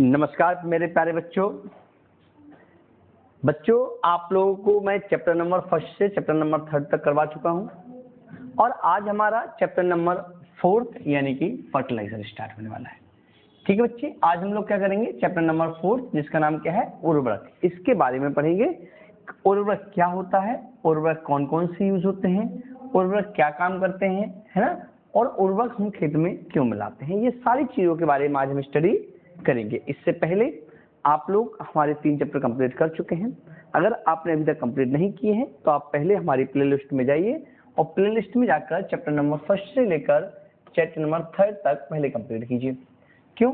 नमस्कार मेरे प्यारे बच्चों। बच्चों, आप लोगों को मैं चैप्टर नंबर फ़र्स्ट से चैप्टर नंबर थर्ड तक करवा चुका हूँ। और आज हमारा चैप्टर नंबर फोर्थ यानी कि फर्टिलाइज़र स्टार्ट होने वाला है। ठीक है बच्चे, आज हम लोग क्या करेंगे? चैप्टर नंबर फोर्थ जिसका नाम क्या है? उर्वरक। इसके बारे में पढ़ेंगे, उर्वरक क्या होता है, उर्वरक कौन कौन से यूज़ होते हैं, उर्वरक क्या काम करते हैं, है ना? और उर्वरक हम खेत में क्यों मिलाते हैं? ये सारी चीज़ों के बारे में आज हम स्टडी करेंगे। इससे पहले आप लोग हमारे तीन चैप्टर कंप्लीट कर चुके हैं। अगर आपने अभी तक कंप्लीट नहीं किए हैं तो आप पहले हमारी प्लेलिस्ट में जाइए और प्लेलिस्ट में जाकर चैप्टर नंबर फ़र्स्ट से लेकर चैप्टर नंबर थर्ड तक पहले कंप्लीट कीजिए। क्यों?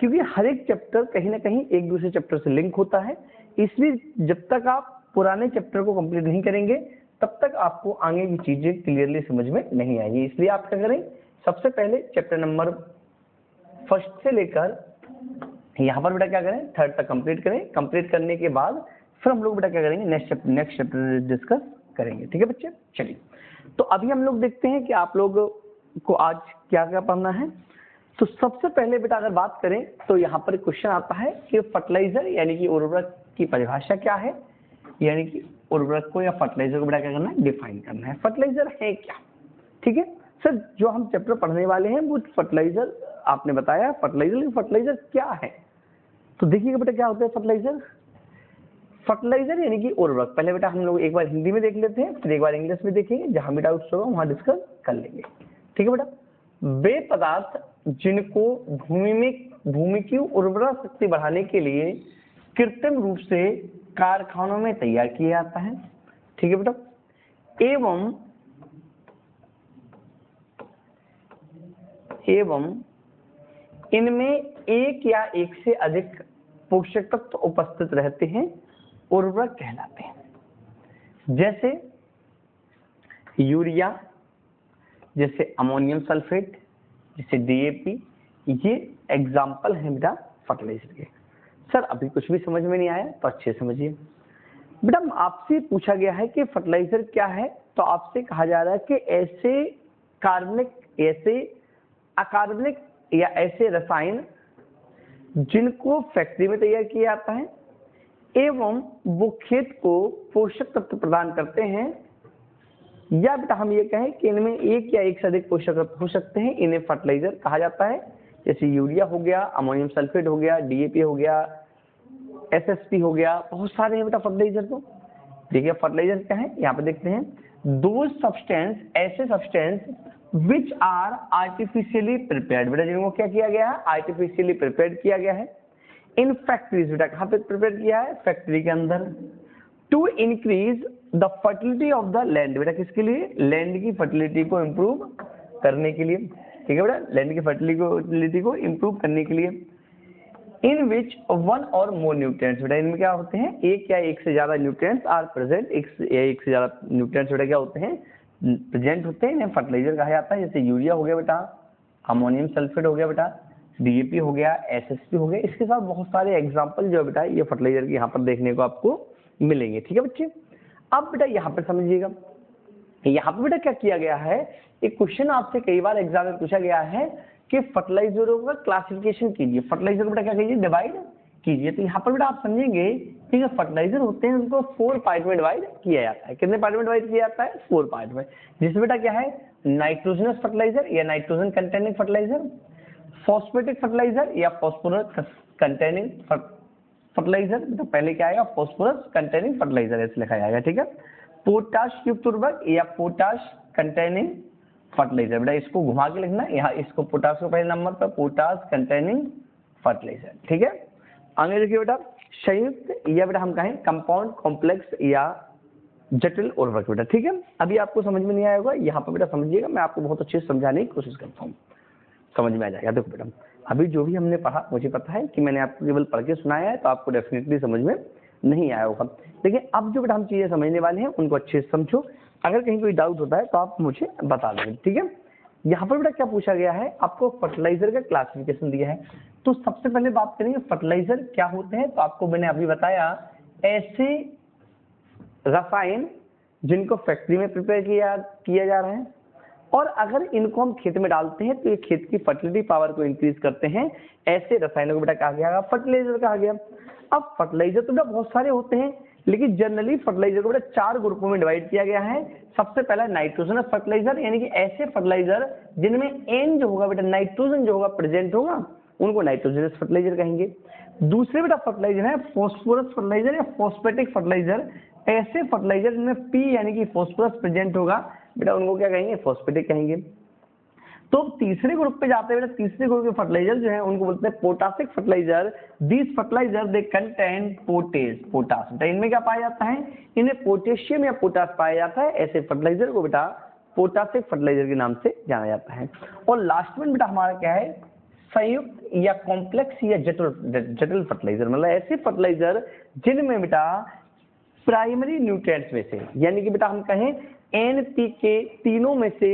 क्योंकि हर एक चैप्टर कहीं ना कहीं एक दूसरे चैप्टर से लिंक होता है। इसलिए जब तक आप पुराने चैप्टर को कंप्लीट नहीं करेंगे, तब तक आपको आगे की चीज़ें क्लियरली समझ में नहीं आएगी। इसलिए आप क्या करें? सबसे पहले चैप्टर नंबर फ़र्स्ट से लेकर यहाँ पर बेटा क्या करें? थर्ड तक कंप्लीट करें। कंप्लीट करने के बाद फिर हम लोग बेटा क्या करेंगे? नेक्स्ट नेक्स्ट चैप्टर डिस्कस करेंगे। ठीक है बच्चे? चलिए। तो अभी हम लोग देखते हैं कि आप लोग को आज क्या क्या पढ़ना है। तो सबसे पहले बेटा अगर बात करें तो यहाँ पर क्वेश्चन आता है कि फर्टिलाइज़र यानी कि उर्वरक की परिभाषा क्या है? यानी कि उर्वरक को या फर्टिलाइज़र को बेटा क्या करना है? डिफाइन करना है। फर्टिलाइज़र है क्या? ठीक है? सर, जो हम चैप्टर पढ़ने वाले हैं, वो फर्टिलाइज़र आपने बताया। फर्टिलाइज़र फर्टिलाइज़र क्या है? तो देखिएगा बेटा क्या होता है फर्टिलाइज़र फर्टिलाइज़र यानी कि उर्वरक। पहले बेटा हम लोग एक बार हिंदी में देख लेते हैं, फिर एक बार इंग्लिश में देखेंगे। जहाँ भी डाउट्स होगा, वहाँ डिस्कस कर लेंगे। ठीक है बेटा? वे पदार्थ जिनको भूमि में, भूमि की उर्वरा शक्ति बढ़ाने के लिए कृत्रिम रूप से कारखानों में तैयार किया जाता है। ठीक है बेटा? एवं एवं इनमें एक या एक से अधिक पोषक तत्व उपस्थित रहते हैं उर्वरक कहलाते हैं। जैसे यूरिया, जैसे अमोनियम सल्फेट जैसे डीएपी ये एग्ज़ाम्पल है बेटा फर्टिलाइज़र के। सर, अभी कुछ भी समझ में नहीं आया तो अच्छे समझिए। बेटा, आपसे पूछा गया है कि फर्टिलाइज़र क्या है? तो आपसे कहा जा रहा है कि ऐसे कार्बनिक, ऐसे अकार्बनिक या ऐसे रसायन जिनको फैक्ट्री में तैयार किया जाता है, एवं वो खेत को पोषक तत्व प्रदान करते हैं। या बेटा हम ये कहें कि इनमें एक या एक से अधिक पोषक तत्व हो सकते हैं, इन्हें फर्टिलाइज़र कहा जाता है। जैसे यूरिया हो गया अमोनियम सल्फेट हो गया डीएपी हो गया एसएसपी हो गया, बहुत सारे हैं बेटा फर्टिलाइज़र तो। देखिए फर्टिलाइज़र क्या है? यहाँ पे देखते हैं। दो सब्सटेंस ऐसे substance which are artificially prepared बेटा जिनको क्या किया गया है? आर्टिफिशियली प्रिपेयर किया गया है। इन फैक्ट्रीज बेटा कहाँ पे प्रिपेयर किया है? फैक्ट्री के अंदर। To increase the fertility of the land बेटा किसके लिए? लैंड की फर्टिलिटी को इम्प्रूव करने के लिए। ठीक है बेटा? लैंड की फर्टिलिटी को इम्प्रूव करने के लिए। इन विच वन और मोर न्यूट्रिएंट्स बेटा, इनमें क्या होते हैं? एक या एक से ज़्यादा न्यूट्रिएंट्स आर प्रेजेंट एक से एक से ज़्यादा न्यूट्रिएंट्स बेटा क्या होते हैं? प्रेजेंट होते हैं, इन्हें फर्टिलाइज़र कहा जाता है, जैसे यूरिया हो गया बेटा अमोनियम सल्फेट हो गया बेटा डीएपी हो गया एसएसपी हो गया, इसके साथ बहुत सारे एग्ज़ाम्पल जो है बेटा, ये फर्टिलाइज़र के यहाँ पर देखने को आपको मिलेंगे, ठीक है बच्चे? अब बेटा यहाँ पर समझिएगा, यहाँ पर बेटा क्या किया गया है? एक क्वेश्चन आपसे कई बार एग्ज़ाम में पूछा गया है कि फर्टिलाइजरों का क्लासिफिकेशन कीजिए। फर्टिलाइज़र बेटा क्या कीजिए? डिवाइड कीजिए। तो यहाँ पर बेटा आप समझेंगे कि जो फर्टिलाइज़र होते हैं उनको फोर पार्ट में डिवाइड किया जाता है। कितने पार्ट में डिवाइड किया जाता है? फोर पार्ट में। जिसमें बेटा क्या है? नाइट्रोजनस फर्टिलाइज़र या nitrogen containing fertiliser phosphatic fertiliser या फॉस्फोरस कंटेनिंग फर्टिलाइज़र तो पहले क्या आएगा? फॉस्फोरस कंटेनिंग फर्टिलाइज़र ऐसे लिखा जाएगा, ठीक है? पोटाश युक्त उर्वरक या पोटाश कंटेनिंग फर्टिलाइज़र बेटा इसको घुमा के लिखना यहाँ इसको पोटाश को पहले नंबर पर पोटाश कंटेनिंग फर्टिलाइज़र ठीक है? आगे देखिए बेटा, संयुक्त या बेटा हम कहें कंपाउंड कॉम्प्लेक्स या जटिल उर्वरक बेटा, ठीक है? अभी आपको समझ में नहीं आया होगा, यहाँ पर बेटा समझिएगा, मैं आपको बहुत अच्छे से समझाने की कोशिश करता हूँ। समझ में आ जाएगा। देखो बेटा, अभी जो भी हमने पढ़ा, मुझे पता है कि मैंने आपको केवल पढ़ के सुनाया है तो आपको डेफिनेटली समझ में नहीं आया होगा। लेकिन अब जो बेटा हम चीज़ें समझने वाले हैं, उनको अच्छे से समझो। अगर कहीं कोई डाउट होता है तो आप मुझे बता दें, ठीक है? यहाँ पर बेटा क्या पूछा गया है? आपको फर्टिलाइज़र का क्लासिफिकेशन दिया है। तो सबसे पहले बात करेंगे फर्टिलाइज़र क्या होते हैं? तो आपको मैंने अभी बताया, ऐसे रसायन जिनको फैक्ट्री में प्रिपेयर किया किया जा रहा है। और अगर इनको हम खेत में डालते हैं तो ये खेत की फर्टिलिटी पावर को इंक्रीज करते हैं। ऐसे रसायनों को बेटा कहा गया फर्टिलाइज़र कहा गया। अब फर्टिलाइज़र तो बेटा बहुत सारे होते हैं। लेकिन जनरली फर्टिलाइज़र को बेटा चार ग्रुपों में डिवाइड किया गया है। सबसे पहला नाइट्रोजनस फर्टिलाइज़र यानी कि ऐसे फर्टिलाइज़र जिनमें एन जो होगा बेटा नाइट्रोजन जो होगा प्रेजेंट होगा, उनको नाइट्रोजनस फर्टिलाइज़र कहेंगे। दूसरे बेटा फर्टिलाइज़र है फॉस्फोरस फर्टिलाइज़र या फॉस्फेटिक फर्टिलाइज़र ऐसे फर्टिलाइज़र जिनमें पी यानी कि फॉस्फोरस प्रेजेंट होगा, बेटा उनको क्या कहेंगे? फॉस्फेटिक कहेंगे। तो तीसरे ग्रुप पे जाते हैं तीसरे ग्रुप के फर्टिलाइज़र जो है, उनको बोलते हैं potassic fertiliser this fertiliser they contain potash potash इनमें क्या पाया जाता है? इन्हें पोटेशियम या पोटास पाया जाता है, ऐसे फर्टिलाइज़र को बेटा पोटासिक फर्टिलाइज़र के नाम से जाना जाता है। और लास्ट में बेटा हमारा क्या है? संयुक्त या कॉम्प्लेक्स या जटिल जटिल फर्टिलाइज़र मतलब ऐसे फर्टिलाइज़र जिनमें बेटा प्राइमरी न्यूट्रिएंट्स में से, यानी कि बेटा हम कहें एन के तीनों में से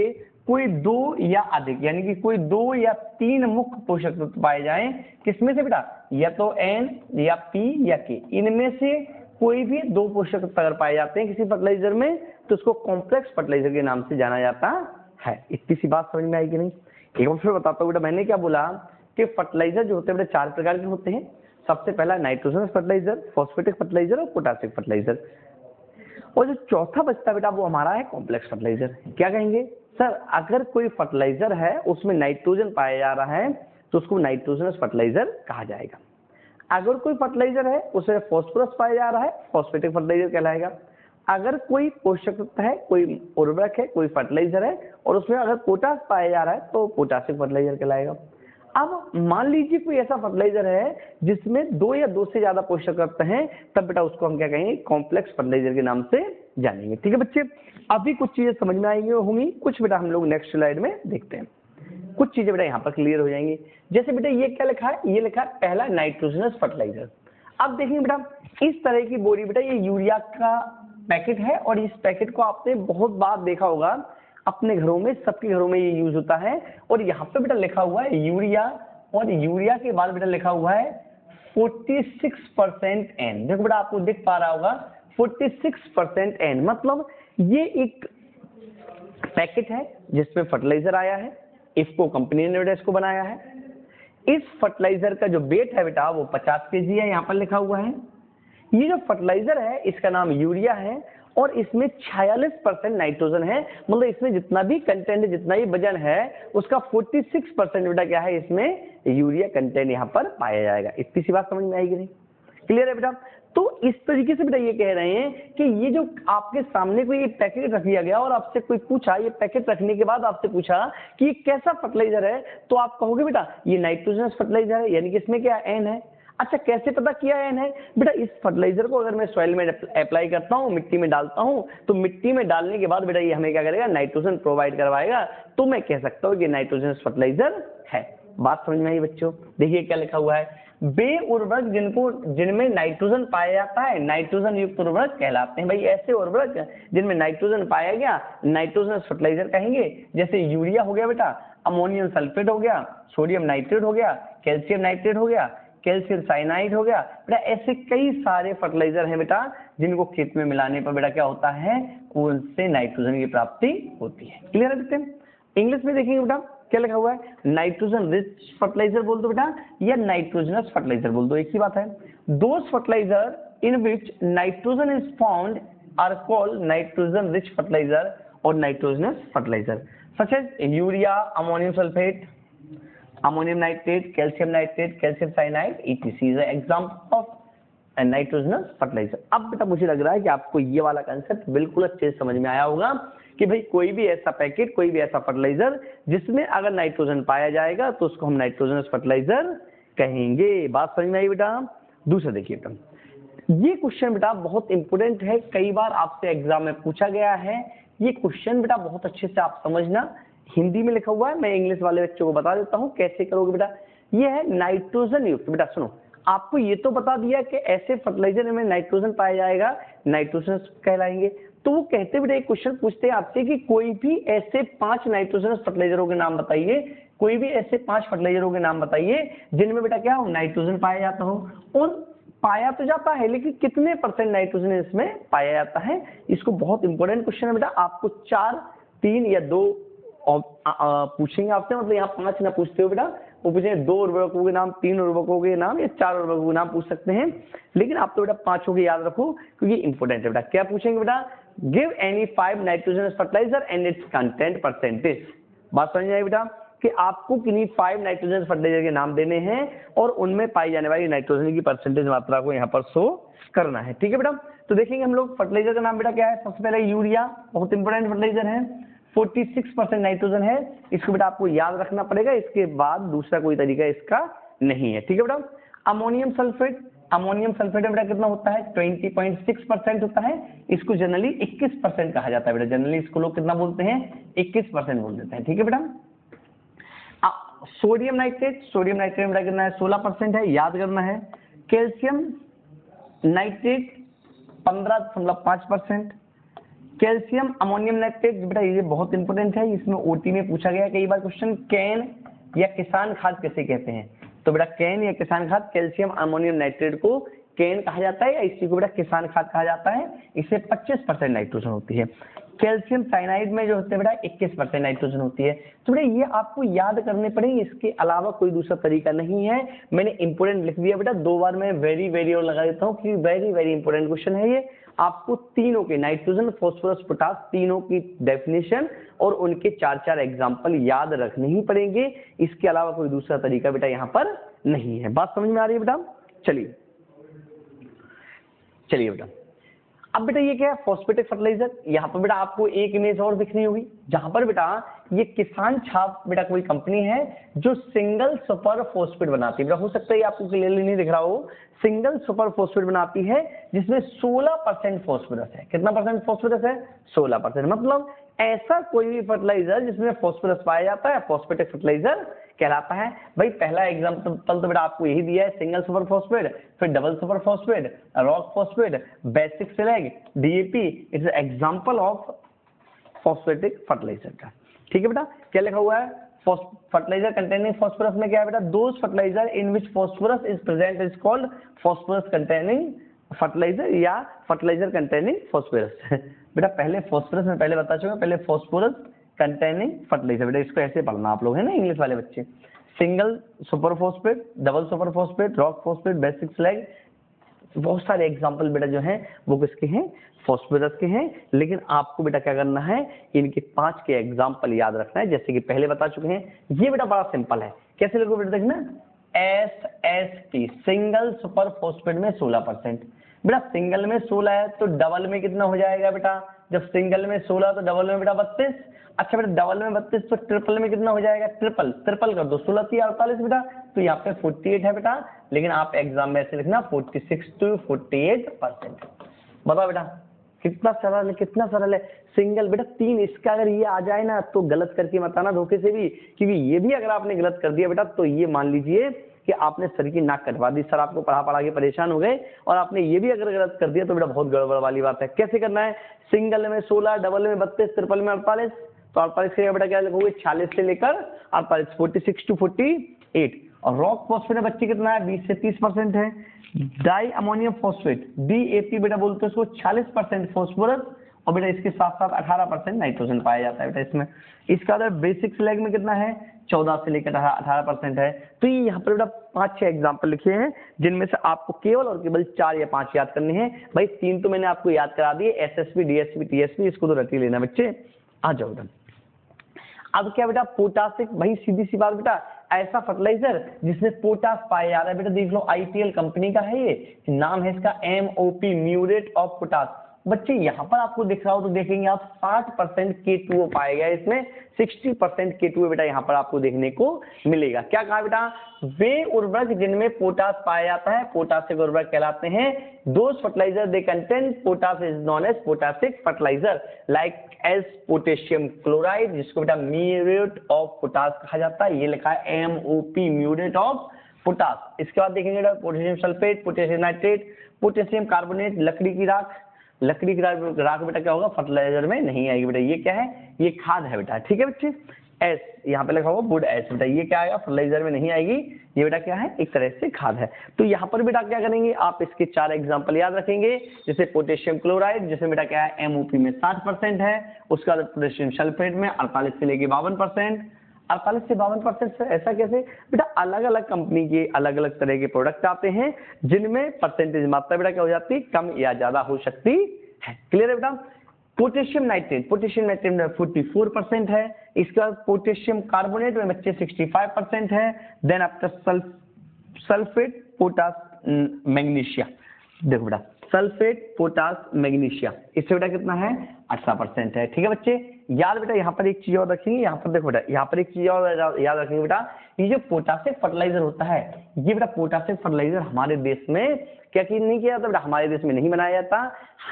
कोई दो या अधिक, यानी कि कोई दो या तीन मुख्य पोषक तत्व पाए जाएँ, किसमें से बेटा? या तो एन या पी या के इनमें से कोई भी दो पोषक तत्व अगर पाए जाते हैं किसी फर्टिलाइज़र में तो उसको कॉम्प्लेक्स फर्टिलाइज़र के नाम से जाना जाता है। इतनी सी बात समझ में आई कि नहीं? एक बार फिर बताता हूँ बेटा, मैंने क्या बोला कि फर्टिलाइज़र जो होते हैं बेटा, चार प्रकार के होते हैं। सबसे पहला नाइट्रोजन फर्टिलाइज़र फॉस्फेटिक फर्टिलाइज़र और पोटासिक फर्टिलाइज़र और जो चौथा बचता बेटा, वो हमारा है कॉम्प्लेक्स फर्टिलाइज़र क्या कहेंगे? सर, अगर कोई फर्टिलाइज़र है, उसमें नाइट्रोजन पाया जा रहा है तो उसको नाइट्रोजनस फर्टिलाइज़र कहा जाएगा। अगर कोई फर्टिलाइज़र है उसमें फॉस्फोरस पाया जा रहा है फॉस्फेटिक फर्टिलाइज़र कहलाएगा। अगर कोई पोषक तत्व है, कोई उर्वरक है, कोई फर्टिलाइज़र है, और उसमें अगर पोटास पाया जा रहा है तो पोटासिक फर्टिलाइज़र कहलाएगा। अब मान लीजिए कोई ऐसा फर्टिलाइज़र है, जिसमें दो या दो से ज़्यादा पोषक तत्व हैं, तब बेटा उसको हम क्या कहेंगे कॉम्प्लेक्स फर्टिलाइज़र के नाम से जानेंगे। ठीक है बच्चे? अभी कुछ चीज़ें समझ में आएँगी होंगी। कुछ बेटा हम लोग नेक्स्ट स्लाइड में देखते हैं। कुछ चीज़ें बेटा यहाँ पर क्लियर हो जाएँगी। जैसे बेटा ये क्या लिखा है? ये लिखा है पहला नाइट्रोजनस फर्टिलाइज़र अब देखिए बेटा, इस तरह की बोरी बेटा ये यूरिया का पैकेट है और इस पैकेट को आपने बहुत बार देखा होगा। अपने घरों में, सबके घरों में ये यूज़ होता है। और यहाँ पे बेटा लिखा हुआ है यूरिया और यूरिया के बाद बेटा लिखा हुआ है 46 परसेंट एन देखो बेटा, आपको दिख पा रहा होगा 46 परसेंट एन मतलब ये एक पैकेट है जिसमें फर्टिलाइज़र आया है, इसको कंपनी ने इसको बनाया है। इस फर्टिलाइज़र का जो वेट है बेटा, वो 50 के है, यहाँ पर लिखा हुआ है। ये जो फर्टिलाइज़र है, इसका नाम यूरिया है और इसमें छियालीस परसेंट नाइट्रोजन है। मतलब इसमें जितना भी कंटेंट जितना भी वज़न है, उसका 46 परसेंट बेटा क्या है, इसमें यूरिया कंटेंट यहाँ पर पाया जाएगा। इतनी सी बात समझ में आएगी नहीं? क्लियर है बेटा? तो इस तरीके से बेटा ये कह रहे हैं कि ये जो आपके सामने कोई पैकेट रख दिया गया और आपसे कोई पूछा, ये पैकेट रखने के बाद आपसे पूछा कि ये कैसा फर्टिलाइज़र है तो आप कहोगे, बेटा, ये नाइट्रोजन फर्टिलाइज़र है, यानी कि इसमें क्या एन है? अच्छा कैसे पता किया एन है? बेटा, इस फर्टिलाइज़र को अगर मैं सॉइल में अप्लाई करता हूँ, मिट्टी में डालता हूँ तो मिट्टी में डालने के बाद बेटा ये हमें क्या करेगा? नाइट्रोजन प्रोवाइड करवाएगा। तो मैं कह सकता हूँ कि नाइट्रोजन फर्टिलाइज़र है। बात समझ में आई बच्चों? देखिए क्या लिखा हुआ है। बे उर्वरक जिनको, जिनमें नाइट्रोजन पाया जाता है, नाइट्रोजन युक्त उर्वरक कहलाते हैं। भाई, ऐसे उर्वरक जिनमें नाइट्रोजन पाया गया, नाइट्रोजन फर्टिलाइज़र कहेंगे, जैसे यूरिया हो गया बेटा, अमोनियम सल्फेट हो गया, सोडियम नाइट्रेट हो गया, कैल्शियम नाइट्रेट हो गया, कैल्शियम साइनाइड हो गया। बेटा, ऐसे कई सारे फर्टिलाइज़र हैं बेटा, जिनको खेत में मिलाने पर बेटा क्या होता है उनसे नाइट्रोजन की प्राप्ति होती है। क्लियर है इंग्लिश में देखेंगे बेटा। क्या लिखा हुआ है नाइट्रोजन रिच फर्टिलाइज़र बोल दो बेटा या नाइट्रोजनस फर्टिलाइज़र बोल दो एक ही बात है those fertiliser in which nitrogen is found are called nitrogen rich fertiliser और nitrogenous fertiliser such as urea ammonium sulphate nitrate, calcium nitrate, calcium cyanide, etc. is an example of nitrogenous fertiliser अब बेटा मुझे लग रहा है कि आपको ये वाला कंसेप्ट बिल्कुल अच्छे से समझ में आया होगा कि भाई कोई भी ऐसा पैकेट कोई भी ऐसा फर्टिलाइज़र जिसमें अगर नाइट्रोजन पाया जाएगा तो उसको हम नाइट्रोजनस फर्टिलाइज़र कहेंगे। बात समझ में आई बेटा? दूसरा देखिए बेटा, ये क्वेश्चन बेटा बहुत इंपोर्टेंट है। कई बार आपसे एग्ज़ाम में पूछा गया है। ये क्वेश्चन बेटा बहुत अच्छे से आप समझना। हिंदी में लिखा हुआ है, मैं इंग्लिश वाले बच्चों को बता देता हूँ, कैसे करोगे बेटा? ये है नाइट्रोजन युक्त। बेटा सुनो आपको ये तो बता दिया कि ऐसे फर्टिलाइज़र में नाइट्रोजन पाया जाएगा नाइट्रोजन कहलाएँगे। तो वो कहते बेटा एक क्वेश्चन पूछते हैं आपसे कि कोई भी ऐसे पाँच नाइट्रोजन फर्टिलाइजरों के नाम बताइए, कोई भी ऐसे पाँच फर्टिलाइजरों के नाम बताइए, जिनमें बेटा क्या हो नाइट्रोजन पाया जाता हो। और पाया तो जाता है, लेकिन कितने परसेंट नाइट्रोजन इसमें पाया जाता है, इसको बहुत इंपॉर्टेंट क्वेश्चन है बेटा। आपको चार, तीन या दो पूछेंगे आपसे मतलब यहाँ पाँच ना पूछते हो बेटा। पूछेंगे दो उर्वरकों के नाम, तीन उर्वरकों के नाम या चार उर्वरकों के नाम पूछ सकते हैं। लेकिन आप तो बेटा पाँचों के याद रखो, क्योंकि इंपॉर्टेंट है बेटा। क्या पूछेंगे बेटा? Give any five nitrogen fertiliser and its content percentage बात समझ आई बेटा? कि आपको किन्हीं फाइव नाइट्रोजन फर्टिलाइज़र के नाम देने हैं और उनमें पाई जाने वाली नाइट्रोजन की परसेंटेज मात्रा को यहाँ पर शो करना है। ठीक है बेटा? तो देखेंगे हम लोग फर्टिलाइज़र का नाम बेटा क्या है? सबसे पहले यूरिया, बहुत इंपॉर्टेंट फर्टिलाइज़र है। 46 परसेंट नाइट्रोजन है। इसको बेटा आपको याद रखना पड़ेगा, इसके बाद दूसरा कोई तरीका इसका नहीं है। ठीक है बेटा? अमोनियम सल्फेट अमोनियम सल्फेट बेटा कितना होता है? 20.6 परसेंट होता है। इसको जनरली 21 परसेंट कहा जाता है बेटा। जनरली इसको लोग कितना बोलते हैं? 21 परसेंट बोल देते हैं। ठीक है बेटा? सोडियम नाइट्रेट सोडियम नाइट्रेट बेटा कितना है? सोलह है। याद करना है। कैल्शियम नाइट्रेट पंद्रह कैल्शियम, अमोनियम नाइट्रेट बेटा ये बहुत इंपॉर्टेंट है। इसमें ओटी में पूछा गया कई बार क्वेश्चन कैन या किसान खाद कैसे कहते हैं? तो बेटा कैन या किसान खाद, कैल्शियम, अमोनियम नाइट्रेट को कैन कहा जाता है या इसी को बेटा किसान खाद कहा जाता है। इसे 25 परसेंट नाइट्रोजन होती है। कैल्शियम साइनाइड में जो होते हैं बेटा, इक्कीस परसेंट नाइट्रोजन होती है। तो बेटा, ये आपको याद करने पड़ेंगे, इसके अलावा कोई दूसरा तरीका नहीं है। मैंने इंपोर्टेंट लिख दिया बेटा, दो बार मैं वेरी वेरी और लगा देता हूँ क्योंकि वेरी वेरी इंपोर्टेंट क्वेश्चन है ये। आपको तीनों के, नाइट्रोजन फॉस्फोरस पोटास तीनों की डेफिनेशन और उनके चार चार एग्ज़ाम्पल याद रखने ही पड़ेंगे। इसके अलावा कोई दूसरा तरीका बेटा यहाँ पर नहीं है। बात समझ में आ रही है बेटा? चलिए। चलिए बेटा। अब बेटा ये क्या है? फॉस्फेटिक फर्टिलाइज़र यहाँ पर बेटा आपको एक इमेज और दिखनी होगी। जहाँ पर बेटा ये किसान छाप बेटा कोई कंपनी है जो सिंगल सुपर फॉस्फेट बनाती है। बेटा हो सकता है आपको क्लियरली नहीं दिख रहा हो। सिंगल सुपर फॉस्फेट बनाती है, जिसमें 16 परसेंट फॉस्फोरस है। कितना परसेंट फॉस्फोरस है? 16 परसेंट मतलब ऐसा कोई भी फर्टिलाइज़र जिसमें फॉस्फोरस पाया जाता है फॉस्फेटिक फर्टिलाइज़र कहलाता है। भाई, पहला एग्ज़ाम्पल तो बेटा आपको यही दिया है सिंगल सुपर फॉस्फेट फिर double super phosphate rock phosphate basic slag DAP it's example of phosphatic fertiliser का। ठीक है बेटा? क्या लिखा हुआ है? फर्टिलाइज़र कंटेनिंग फॉस्फोरस में क्या है बेटा? Those fertiliser in which phosphorus is present is called phosphorus containing fertiliser या फर्टिलाइज़र कंटेनिंग फॉस्फोरस बेटा, पहले फॉस्फोरस में पहले बता चुका पहले फॉस्फोरस कंटेनिंग फर्टिलाइज़र बेटा, इसको ऐसे पढ़ना आप लोग है ना इंग्लिश वाले बच्चे। Single super phosphate double super phosphate rock phosphate basic slag बहुत सारे एग्ज़ाम्पल बेटा जो हैं, वो किसके हैं? फॉस्फोरस के हैं। लेकिन आपको बेटा क्या करना है? इनके पाँच के एग्ज़ाम्पल याद रखना है। जैसे कि पहले बता चुके हैं। ये बेटा बड़ा सिंपल है। कैसे लोगों बेटा देखना? S S P single super phosphate में सोलह परसेंट बेटा सिंगल में सोलह है तो डबल में कितना हो जाएगा बेटा? जब सिंगल में सोलह तो डबल में बेटा बत्तीस। अच्छा बेटा डबल में बत्तीस तो ट्रिपल में कितना हो जाएगा? ट्रिपल ट्रिपल कर दो। सोलह तीन अड़तालीस बेटा तो यहाँ पे फोर्टी एट है बेटा। लेकिन आप एग्ज़ाम में ऐसे लिखना forty six to forty eight percent बताओ बेटा, कितना सरल है, कितना सरल है। सिंगल बेटा, तीन, इसका अगर ये आ जाए ना तो गलत करके मत आना धोखे से भी। क्योंकि ये भी अगर आपने गलत कर दिया बेटा तो ये मान लीजिए कि आपने सर की नाक कटवा दी। सर, आपको पढ़ा पढ़ा के परेशान हो गए और आपने ये भी अगर गलत कर दिया तो बेटा बहुत गड़बड़ वाली बात है। कैसे करना है? सिंगल में सोलह, डबल में बत्तीस, ट्रिपल में अड़तालीस। तो अड़तालीस का बेटा क्या लिखोगे? छियालीस से लेकर अड़तालीस forty six to forty eight और रॉक फॉस्फेट बच्चे कितना है? बीस से तीस परसेंट है। डाई अमोनियम फॉस्फेट डी बेटा बोलते हैं उसको, छियालीस परसेंट फॉस्फोरस और बेटा इसके साथ साथ 18 परसेंट नाइट्रोजन पाया जाता है बेटा इसमें। इसका अगर बेसिक स्लैग में कितना है? 14 से लेकर अठारह परसेंट है। तो ये यहाँ पर बेटा पाँच छह एग्ज़ाम्पल लिखे हैं, जिनमें से आपको केवल और केवल चार या पाँच याद करने हैं। भाई तीन तो मैंने आपको याद करा दिए S S P D S P T S P इसको तो रटी लेना बच्चे। आ जाओ बेटा। अब क्या बेटा पोटासिक भाई सीधी सी बात बेटा, ऐसा फर्टिलाइज़र जिसमें पोटास पाया जा रहा है। बेटा देख लो आईपीएल कंपनी का है ये। नाम है इसका M O P muriate of potash बच्चे, यहाँ पर आपको दिख रहा हो तो देखेंगे आप 60 परसेंट के टू ओ पाएगा इसमें 60 परसेंट के टू बेटा यहाँ पर आपको देखने को मिलेगा। क्या कहा बेटा? वे उर्वरक जिनमें पोटास पाया जाता है, पोटासिक उर्वरक कहलाते हैं। Those fertiliser they content potash is known as potassic fertiliser like as potassium chloride जिसको बेटा म्यूरेट ऑफ़ पोटास कहा जाता है। ये लिखा है M O P muriate of potash. इसके बाद देखेंगे potassium sulphate, potassium nitrate, potassium carbonate, लकड़ी की राख लकड़ी की राख बेटा क्या होगा? फर्टिलाइज़र में नहीं आएगी बेटा। ये क्या है? ये खाद है बेटा। ठीक है बच्चे? एस यहाँ पे लिखा हुआ वुड एच बेटा, ये क्या आएगा? फर्टिलाइज़र में नहीं आएगी। ये बेटा क्या है? एक तरह से खाद है। तो यहाँ पर बेटा क्या करेंगे? आप इसके चार एग्ज़ाम्पल याद रखेंगे। जैसे पोटेशियम क्लोराइड जैसे बेटा क्या है? एमओपी में साठ परसेंट है। उसका पोटेशियम सल्फेट में अड़तालीस से लेके बावन परसेंट अड़तालीस से बावन परसेंट सर, ऐसा कैसे? बेटा अलग अलग कंपनी के अलग अलग तरह के प्रोडक्ट आते हैं, जिनमें परसेंटेज मात्रा बेटा क्या हो जाती, कम या ज़्यादा हो सकती है। क्लियर है बेटा? पोटेशियम नाइट्रेट पोटेशियम नाइट्रेट में फोर्टी फोर परसेंट है, इसका पोटेशियम कार्बोनेट में बच्चे सिक्सटी फाइव परसेंट है then after sulphate potash magnesia देखो बेटा सल्फेट पोटास मैग्नीशिया इससे बेटा कितना है? अठारह परसेंट है, ठीक है बच्चे? याद बेटा, यहाँ पर एक चीज़ और रखेंगे, यहाँ पर देखो बेटा, यहाँ पर एक चीज़ और याद रखेंगे बेटा, ये जो पोटासिक फर्टिलाइज़र होता है, ये बेटा पोटासिक फर्टिलाइज़र हमारे देश में क्या कि नहीं किया जाता बेटा? हमारे देश में नहीं बनाया जाता।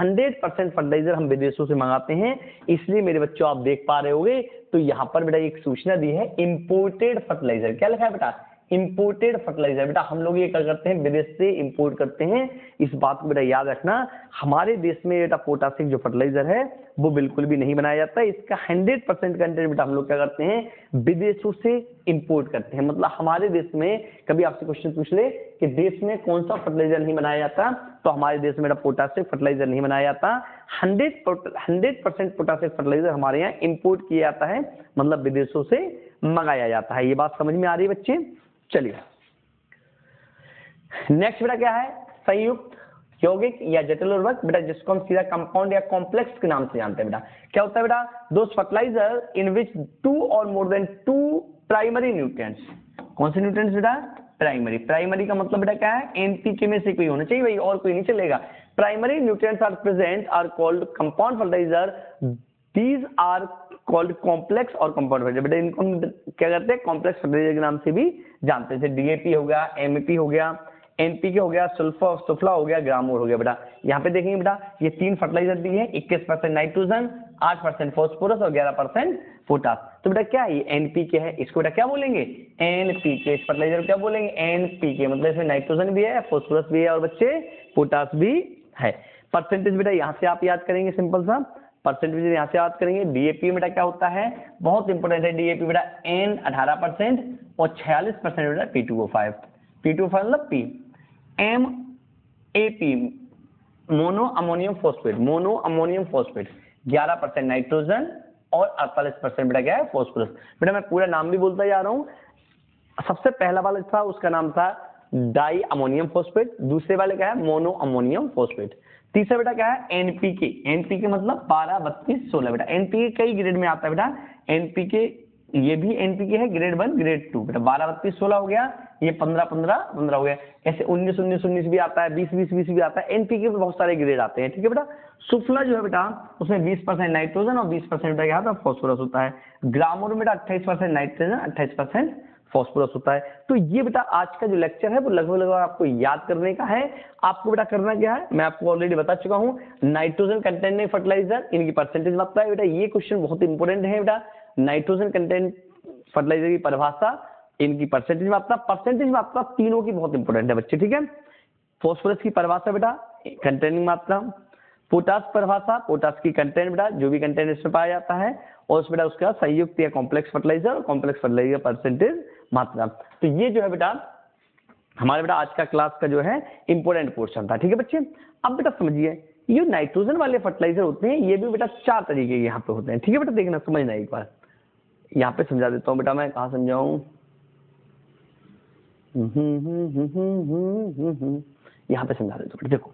हंड्रेड परसेंट फर्टिलाइज़र हम विदेशों से मंगाते हैं, इसलिए मेरे बच्चों आप देख पा रहे होगे। तो यहाँ पर बेटा एक सूचना दी है इम्पोर्टेड फर्टिलाइज़र क्या लिखा है बेटा? इंपोर्टेड फर्टिलाइज़र बेटा, हम लोग ये क्या करते हैं? विदेश से इंपोर्ट करते हैं। इस बात को बेटा याद रखना, हमारे देश में बेटा पोटासिक जो फर्टिलाइज़र है, वो बिल्कुल भी नहीं बनाया जाता। इसका हंड्रेड परसेंट कंटेंट बेटा हम लोग क्या करते हैं? विदेशों से इंपोर्ट करते हैं। मतलब हमारे देश में, कभी आपसे क्वेश्चन पूछ ले कि देश में कौन सा फर्टिलाइज़र नहीं बनाया जाता तो हमारे देश में बेटा पोटासिक फर्टिलाइज़र नहीं बनाया जाता। Hundred hundred percent potassic fertiliser हमारे यहाँ इंपोर्ट किया जाता है। मतलब विदेशों से मंगाया जाता है। ये बात समझ में आ रही है बच्चे? चलिए। नेक्स्ट बेटा क्या है? संयुक्त, यौगिक या जटिल उर्वरक। बेटा, जिसको हम सीधा कंपाउंड या कॉम्प्लेक्स के नाम से जानते हैं बेटा। क्या होता है बेटा? दो fertiliser in which two or more than two primary nutrients कौन से न्यूट्रिएंट्स बेटा? प्राइमरी प्राइमरी का मतलब बेटा क्या है? एनपीके में से कोई होना चाहिए भाई, और कोई नहीं चलेगा। Primary nutrients are present are called compound fertiliser these are called complex और कंपाउंड फर्टिलाइज़र बेटा इनको हम क्या करते हैं? कॉम्प्लेक्स फर्टिलाइज़र के नाम से भी जानते हैं। डीएपी हो गया एमपी हो गया एनपीके हो गया? सुल्फा सुफला हो गया ग्रामोर हो गया। बेटा यहाँ पे देखेंगे बेटा, ये तीन फर्टिलाइज़र दी है। इक्कीस परसेंट नाइट्रोजन आठ परसेंट फॉस्फोरस और ग्यारह परसेंट पोटास तो बेटा क्या ये एनपीके है। इसको बेटा क्या बोलेंगे? एनपीके इस फर्टिलाइज़र को क्या बोलेंगे? एनपीके मतलब इसमें नाइट्रोजन भी है फॉस्फोरस भी है और बच्चे पोटास भी है। परसेंटेज बेटा यहाँ से आप याद करेंगे सिंपल सा। परसेंटेज यहाँ से याद करेंगे। डीएपी बेटा क्या होता है? बहुत इंपॉर्टेंट है डीएपी बेटा। एन अठारह परसेंट और छियालीस परसेंट बेटा P two O five P two five मतलब P M A P mono ammonium phosphate. Mono ammonium phosphate. ग्यारह परसेंट नाइट्रोजन और अड़तालीस परसेंट बेटा क्या है? फॉस्फोरस। बेटा मैं पूरा नाम भी बोलता जा रहा हूँ। सबसे पहला वाला था, उसका नाम था डाई अमोनियम फॉस्फेट, दूसरे वाले क्या है मोनो अमोनियम फॉस्फेट। तीसरा बेटा क्या है? एनपीके एनपीके मतलब बारह, बत्तीस, सोलह बेटा। एनपीके कई ग्रेड में आता है बेटा। एनपीके ये भी एनपीके है ग्रेड वन ग्रेड टू बेटा। बारह, बत्तीस, सोलह हो गया, ये पंद्रह पंद्रह पंद्रह हो गया। ऐसे उन्नीस उन्नीस उन्नीस भी आता है, बीस बीस बीस भी आता है। एनपीके में बहुत सारे ग्रेड आते हैं, ठीक है बेटा? सुफला जो है बेटा, उसमें बीस परसेंट नाइट्रोजन और बीस परसेंट बेटा क्या होता है? फॉस्फोरस होता है। ग्रामोर में बेटा अट्ठाईस परसेंट नाइट्रोजन अट्ठाईस परसेंट फॉस्फोरस होता है। तो ये बेटा आज का जो लेक्चर है, वो लगभग लगभग आपको याद करने का है। आपको बेटा करना क्या है? मैं आपको ऑलरेडी बता चुका हूँ नाइट्रोजन कंटेंट फर्टिलाइज़र इनकी परसेंटेज मात्रा है। बेटा, ये क्वेश्चन बहुत इंपॉर्टेंट है बेटा। नाइट्रोजन कंटेंट फर्टिलाइज़र की परिभाषा, इनकी परसेंटेज मात्रा परसेंटेज मात्रा तीनों की बहुत इंपॉर्टेंट है बच्चे, ठीक है? फॉस्फोरस की परिभाषा बेटा कंटेंटिंग मात्रा पोटास परिभाषा पोटास की कंटेंट बेटा, जो भी कंटेंट इसमें पाया जाता है, और उस बेटा उसका संयुक्त या कॉम्प्लेक्स फर्टिलाइज़र और कॉम्प्लेक्स फर्टिलाइज़र परसेंटेज मात्रा तो ये जो है बेटा हमारे बेटा आज का क्लास का जो है इंपॉर्टेंट पोर्शन था ठीक है बच्चे अब बेटा समझिए ये नाइट्रोजन वाले फर्टिलाइज़र होते हैं ये भी बेटा चार तरीके के यहाँ पे होते हैं ठीक है बेटा देखना समझना एक बार यहाँ पे समझा देता हूँ बेटा मैं कहा समझाऊँ यहाँ पे समझा देता हूँ बेटा देखो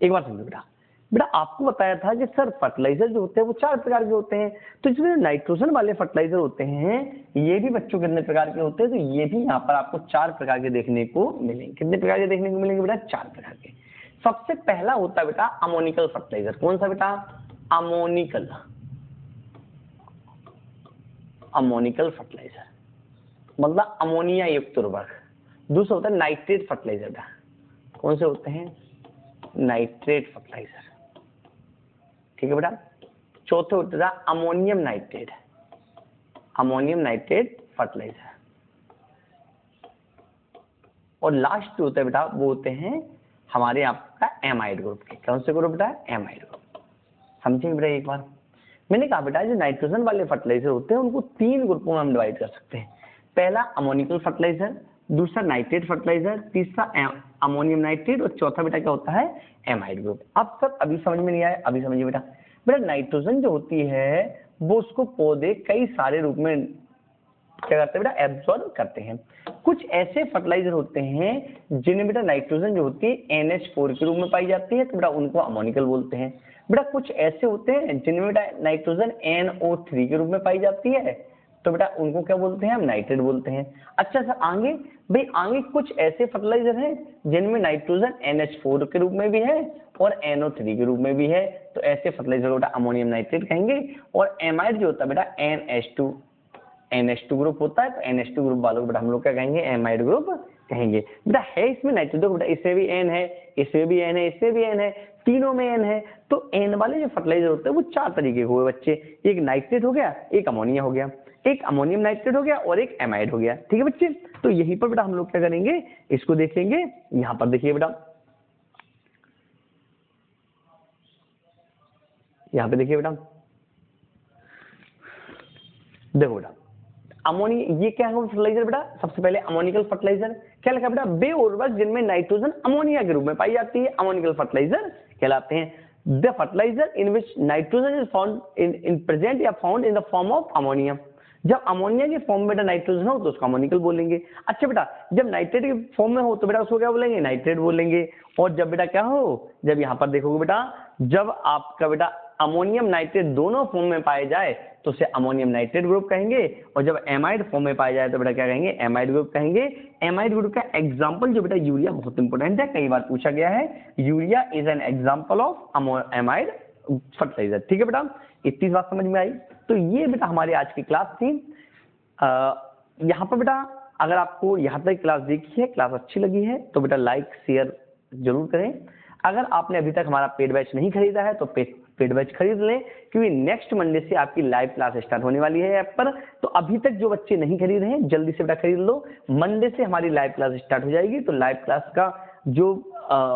एक बार समझो बेटा बेटा, आपको बताया था कि सर फर्टिलाइज़र जो होते हैं, वो चार प्रकार के होते हैं। तो जिसमें नाइट्रोजन वाले फर्टिलाइज़र होते हैं, ये भी बच्चों कितने प्रकार के होते हैं? तो ये भी यहाँ पर आपको चार प्रकार के देखने को मिलेंगे। कितने प्रकार के देखने को मिलेंगे बेटा? चार प्रकार के। सबसे पहला होता है बेटा अमोनिकल फर्टिलाइज़र कौन सा बेटा? अमोनिकल अमोनिकल फर्टिलाइज़र मतलब अमोनिया युक्त उर्वरक। दूसरा होता है नाइट्रेट फर्टिलाइज़र बेटा। कौन से होते हैं? नाइट्रेट फर्टिलाइज़र ठीक है बेटा? चौथे होता है ammonium nitrate ammonium nitrate fertiliser और लास्ट जो होता है बेटा, वो होते हैं हमारे आपका एमाइड ग्रुप के। कौन से ग्रुप बेटा? एमाइड ग्रुप समझेंगे बेटा एक बार? मैंने कहा बेटा, जो नाइट्रोजन वाले फर्टिलाइज़र होते हैं, उनको तीन ग्रुपों में हम डिवाइड कर सकते हैं। पहला अमोनिकल फर्टिलाइज़र दूसरा नाइट्रेट फर्टिलाइज़र तीसरा अमोनियम नाइट्रेट और चौथा बेटा क्या होता है? एमाइड ग्रुप अब सर अभी समझ में नहीं आया, अभी समझिए बेटा। बेटा नाइट्रोजन जो होती है, वो उसको पौधे कई सारे रूप में क्या करते हैं बेटा? एब्जॉर्ब करते हैं। कुछ ऐसे फर्टिलाइज़र होते हैं जिनमें बेटा नाइट्रोजन जो होती है NH4 के रूप में पाई जाती है तो बेटा उनको अमोनिकल बोलते हैं। बेटा, कुछ ऐसे होते हैं, जिनमें बेटा नाइट्रोजन NO3 के रूप में पाई जाती है तो बेटा उनको क्या बोलते हैं? हम नाइट्रेट बोलते हैं। अच्छा सर, आगे? भाई, आगे कुछ ऐसे फर्टिलाइज़र हैं जिनमें नाइट्रोजन NH4 के रूप में भी है और NO3 के रूप में भी है। तो ऐसे फर्टिलाइज़र बेटा अमोनियम नाइट्रेट कहेंगे और एमाइड जो होता है बेटा NH2 NH2 ग्रुप होता है तो NH2 ग्रुप वालों को बेटा हम लोग क्या कहेंगे? एमाइड ग्रुप कहेंगे। बेटा है इसमें नाइट्रोजन बेटा इससे भी एन है इससे भी एन है इससे भी एन है, तीनों में एन है। तो एन वाले जो फर्टिलाइज़र होते हैं, वो चार तरीके के हुए बच्चे। एक नाइट्रेट हो गया, एक अमोनिया हो गया। एक अमोनियम नाइट्रेट हो गया और एक एमाइड हो गया। ठीक है बच्चे? तो यहीं पर बेटा हम लोग क्या करेंगे? इसको देखेंगे। यहाँ पर देखिए बेटा। यहाँ पे देखिए बेटा। देखो बेटा अमोनिया ये क्या है फर्टिलाइज़र बेटा? सबसे पहले अमोनिकल फर्टिलाइज़र क्या लिखा बेटा? बे उर्वरक जिनमें नाइट्रोजन अमोनिया के रूप में पाई जाती है। अमोनिकल फर्टिलाइज़र कहलाते हैं। The fertiliser in which nitrogen is found in in present या found in the form of ammonia जब अमोनिया के फॉर्म में बेटा नाइट्रोजन हो तो उसको अमोनिकल बोलेंगे। अच्छा बेटा, जब नाइट्रेट के फॉर्म में हो तो बेटा उसको क्या बोलेंगे? नाइट्रेट बोलेंगे। और जब बेटा क्या हो? जब यहाँ पर देखोगे बेटा, जब आपका बेटा अमोनियम नाइट्रेट दोनों फॉर्म में पाए जाए तो उसे अमोनियम नाइट्रेट ग्रुप कहेंगे। और जब एमाइड फॉर्म में पाया जाए तो बेटा क्या कहेंगे? एमाइड ग्रुप कहेंगे। एमाइड ग्रुप का एग्ज़ाम्पल जो बेटा यूरिया बहुत इंपॉर्टेंट है, कई बार पूछा गया है। Urea is an example of amide fertiliser ठीक है बेटा? इतनी बात समझ में आई? तो ये बेटा हमारी आज की क्लास थी। यहाँ पर बेटा, अगर आपको यहाँ तक क्लास देखी है, क्लास अच्छी लगी है तो बेटा लाइक, शेयर ज़रूर करें। अगर आपने अभी तक हमारा पेड बैच नहीं खरीदा है तो पेड बैच खरीद लें, क्योंकि नेक्स्ट मंडे से आपकी लाइव क्लास स्टार्ट होने वाली है ऐप पर। तो अभी तक जो बच्चे नहीं खरीद रहे हैं, जल्दी से बेटा खरीद लो। मंडे से हमारी लाइव क्लास स्टार्ट हो जाएगी तो लाइव क्लास का जो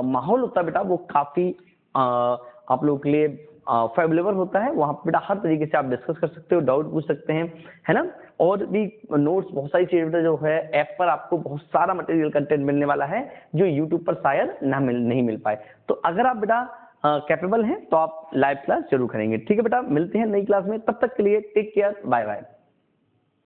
माहौल होता है बेटा, वो काफ़ी आप लोगों के लिए फेवलेबल होता है, वहाँ पर बेटा हर तरीके से आप डिस्कस कर सकते हो डाउट पूछ सकते हैं, है ना? और भी नोट्स बहुत सारी चीज़ें जो है ऐप पर आपको बहुत सारा मटेरियल कंटेंट मिलने वाला है, जो यूट्यूब पर शायद ना मिल, नहीं मिल पाए। तो अगर आप बेटा कैपेबल हैं तो आप लाइव क्लास ज़रूर करेंगे। ठीक है बेटा? मिलते हैं नई क्लास में, तब तक के लिए टेक केयर बाय बाय